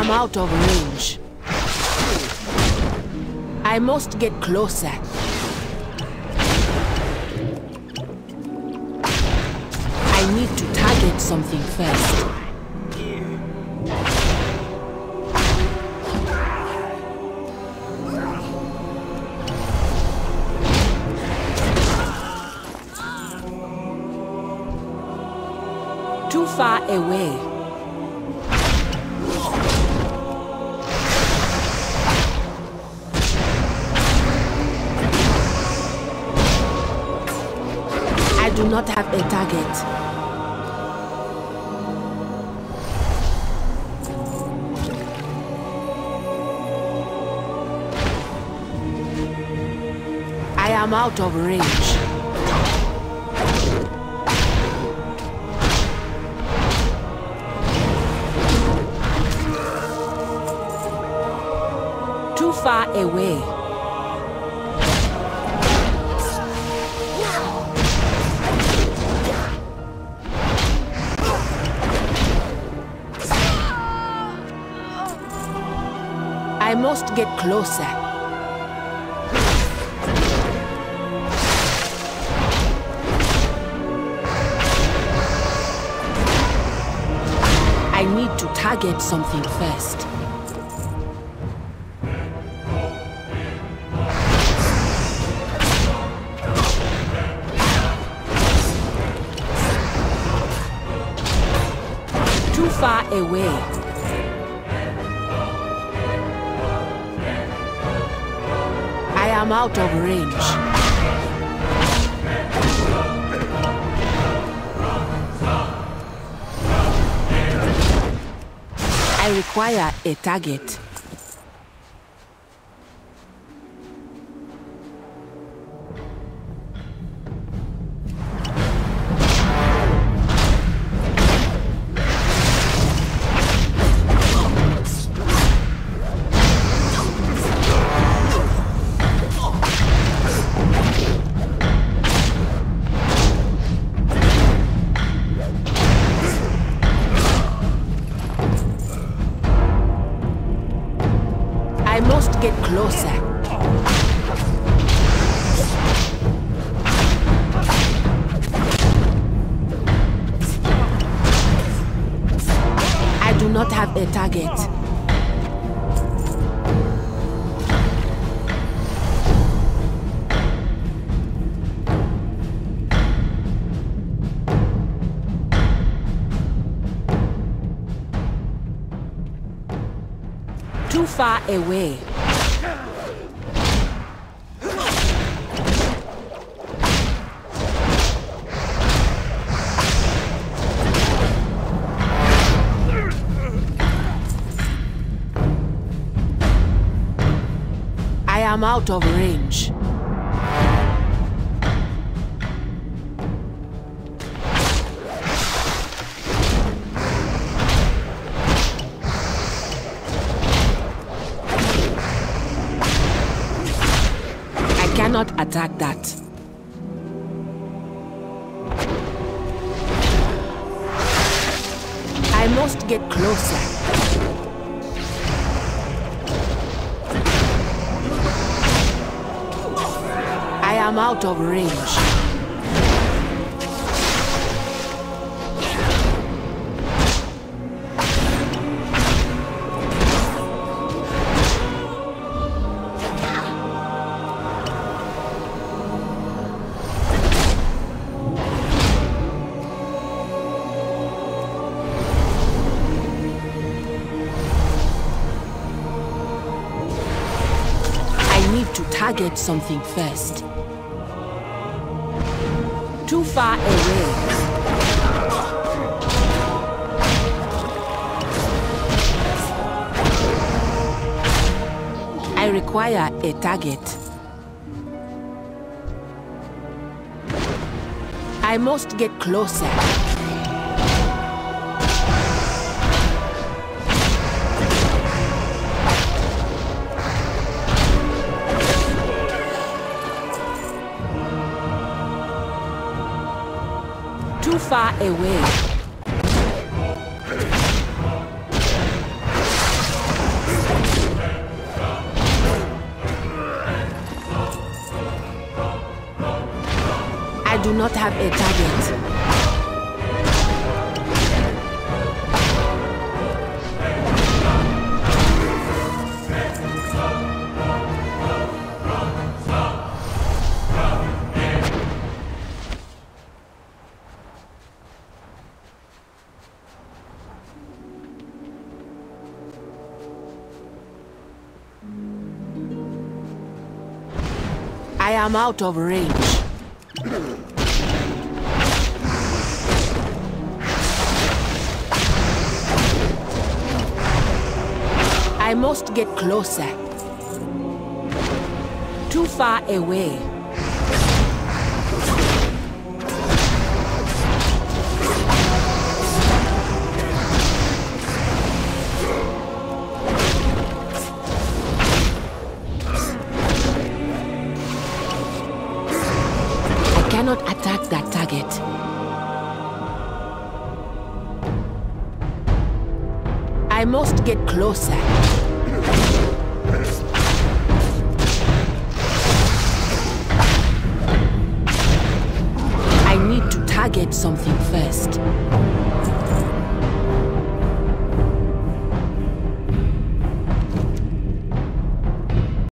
am out of range. I must get closer. I need to target something first. Too far away. Do not have a target. I am out of range. Too far away. I must get closer. I need to target something first. Too far away. Am out of range. I require a target. Get closer. I do not have a target. Too far away. Am out of range. I cannot attack that. I must get closer. I am out of range. I need to target something first. Too far away. I require a target. I must get closer. far away. do not have a target. I am out of range. I must get closer. Too far away. Cannot attack that target. I must get closer. I need to target something first.